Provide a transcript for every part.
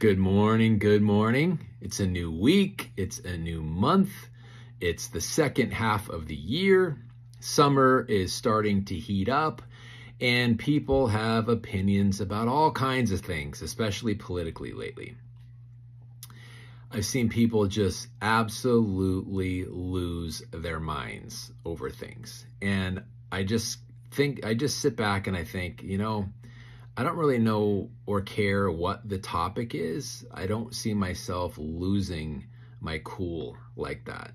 Good morning, good morning. It's a new week, it's a new month, it's the second half of the year. Summer is starting to heat up, and people have opinions about all kinds of things, especially politically lately. I've seen people just absolutely lose their minds over things. And I just think, I just sit back and I think, you know, I don't really know or care what the topic is. I don't see myself losing my cool like that.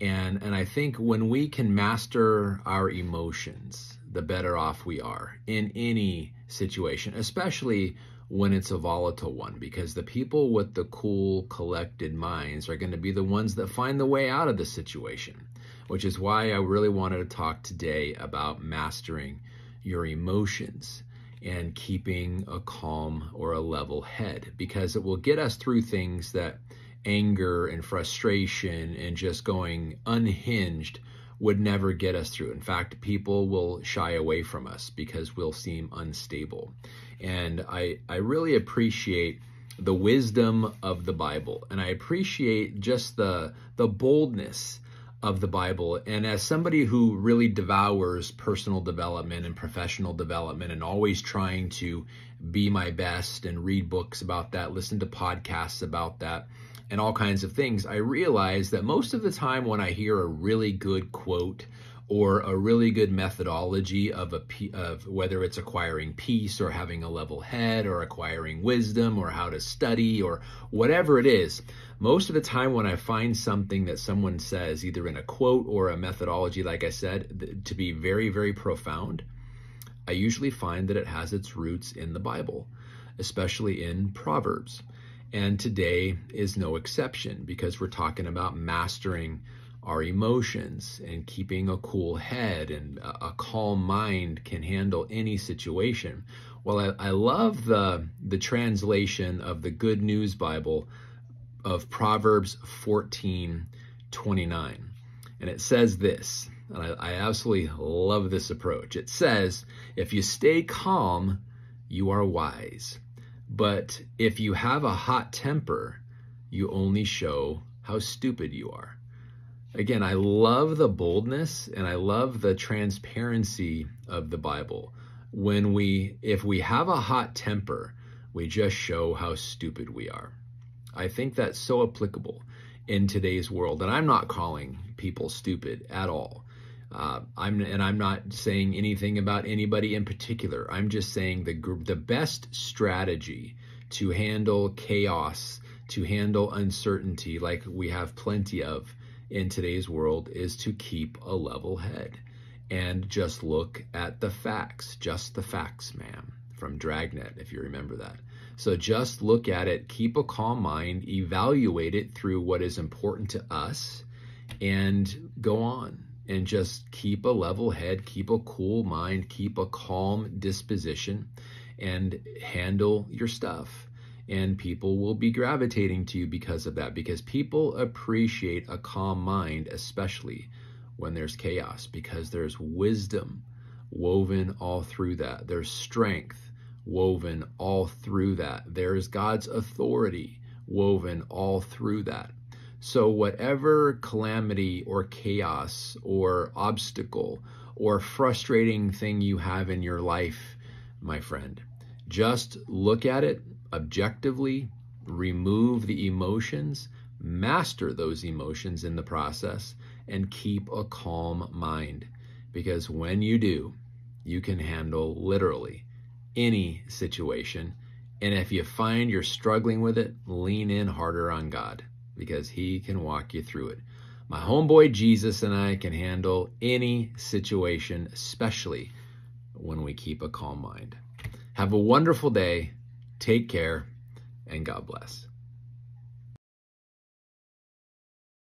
And and I think when we can master our emotions, the better off we are in any situation, especially when it's a volatile one because the people with the cool collected minds are going to be the ones that find the way out of the situation, which is why I really wanted to talk today about mastering your emotions and keeping a calm or a level head because it will get us through things that anger and frustration and just going unhinged would never get us through. In fact, people will shy away from us because we'll seem unstable. And I, I really appreciate the wisdom of the Bible. And I appreciate just the, the boldness of the Bible. And as somebody who really devours personal development and professional development and always trying to be my best and read books about that, listen to podcasts about that, and all kinds of things, I realize that most of the time when I hear a really good quote or a really good methodology of a of whether it's acquiring peace or having a level head or acquiring wisdom or how to study or whatever it is most of the time when i find something that someone says either in a quote or a methodology like i said to be very very profound i usually find that it has its roots in the bible especially in proverbs. And today is no exception because we're talking about mastering our emotions and keeping a cool head and a, calm mind can handle any situation. Well, I, I love the, the translation of the Good News Bible of Proverbs 14 29. And it says this, and I, I absolutely love this approach. It says, If you stay calm, you are wise. But if you have a hot temper, you only show how stupid you are again, I love the boldness and I love the transparency of the Bible. When we, if we have a hot temper, we just show how stupid we are. I think that's so applicable in today's world. And I'm not calling people stupid at all. Uh, I'm and I'm not saying anything about anybody in particular. I'm just saying the the best strategy to handle chaos, to handle uncertainty, like we have plenty of, in today's world is to keep a level head and just look at the facts, just the facts, ma'am, from Dragnet, if you remember that. So just look at it, keep a calm mind, evaluate it through what is important to us, and go on. And just keep a level head, keep a cool mind, keep a calm disposition, and handle your stuff and people will be gravitating to you because of that because people appreciate a calm mind especially when there's chaos because there's wisdom woven all through that. There's strength woven all through that. There's God's authority woven all through that. So whatever calamity or chaos or obstacle or frustrating thing you have in your life my friend just look at it objectively, remove the emotions, master those emotions in the process, and keep a calm mind. Because when you do, you can handle literally any situation. And if you find you're struggling with it, lean in harder on God because He can walk you through it. My homeboy Jesus and I can handle any situation, especially when we keep a calm mind. Have a wonderful day. Take care and God bless.